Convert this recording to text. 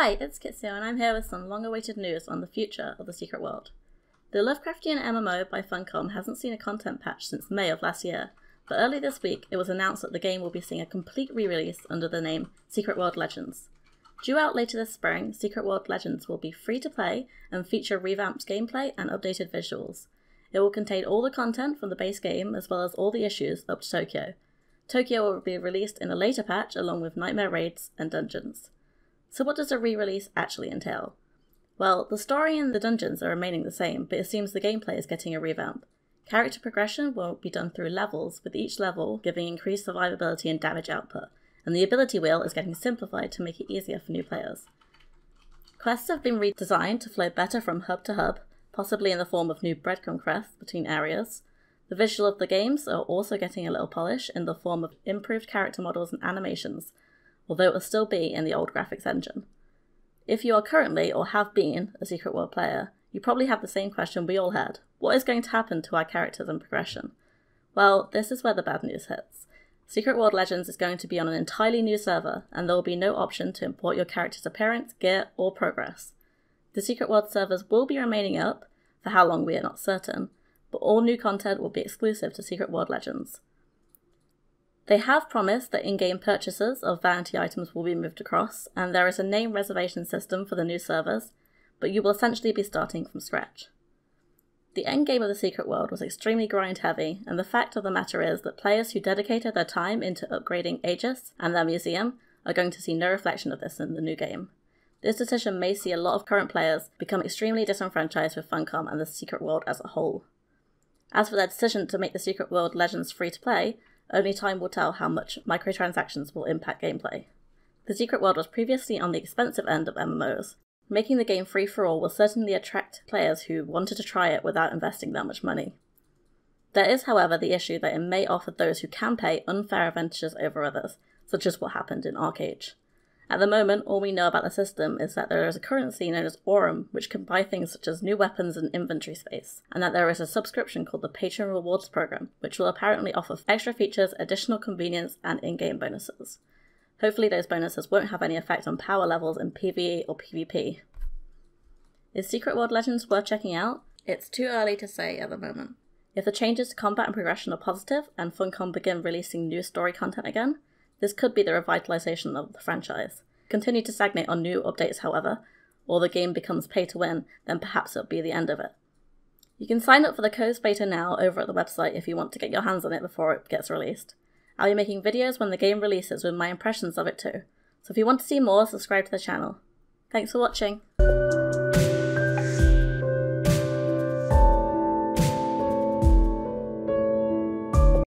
Hi, it's Kitsu, and I'm here with some long awaited news on the future of the Secret World. The Lovecraftian MMO by Funcom hasn't seen a content patch since May of last year, but early this week it was announced that the game will be seeing a complete re release under the name Secret World Legends. Due out later this spring, Secret World Legends will be free to play and feature revamped gameplay and updated visuals. It will contain all the content from the base game as well as all the issues up to Tokyo. Tokyo will be released in a later patch along with Nightmare Raids and Dungeons. So, what does a re release actually entail? Well, the story and the dungeons are remaining the same, but it seems the gameplay is getting a revamp. Character progression will be done through levels, with each level giving increased survivability and damage output, and the ability wheel is getting simplified to make it easier for new players. Quests have been redesigned to flow better from hub to hub, possibly in the form of new breadcrumb quests between areas. The visual of the games are also getting a little polish in the form of improved character models and animations, although it will still be in the old graphics engine. If you are currently or have been a Secret World player, you probably have the same question we all had what is going to happen to our characters and progression? Well, this is where the bad news hits. Secret World Legends is going to be on an entirely new server, and there will be no option to import your character's appearance, gear, or progress. The Secret World servers will be remaining up, for how long we are not certain, but all new content will be exclusive to Secret World Legends. They have promised that in game purchases of vanity items will be moved across, and there is a name reservation system for the new servers, but you will essentially be starting from scratch. The endgame of the Secret World was extremely grind heavy, and the fact of the matter is that players who dedicated their time into upgrading Aegis and their museum are going to see no reflection of this in the new game. This decision may see a lot of current players become extremely disenfranchised with Funcom and the Secret World as a whole. As for their decision to make the Secret World Legends free to play, only time will tell how much microtransactions will impact gameplay. The Secret World was previously on the expensive end of MMOs. Making the game free for all will certainly attract players who wanted to try it without investing that much money. There is, however, the issue that it may offer those who can pay unfair advantages over others, such as what happened in ArcheAge. At the moment, all we know about the system is that there is a currency known as Aurum, which can buy things such as new weapons and inventory space, and that there is a subscription called the Patron Rewards Program, which will apparently offer extra features, additional convenience, and in game bonuses. Hopefully, those bonuses won't have any effect on power levels in PvE or PvP. Is Secret World Legends worth checking out? It's too early to say at the moment. If the changes to combat and progression are positive, and Funcom begin releasing new story content again, this could be the revitalization of the franchise. Continue to stagnate on new updates, however, or the game becomes pay to win, then perhaps it'll be the end of it. You can sign up for the closed beta now over at the website if you want to get your hands on it before it gets released. I'll be making videos when the game releases with my impressions of it too, so if you want to see more, subscribe to the channel. Thanks for watching!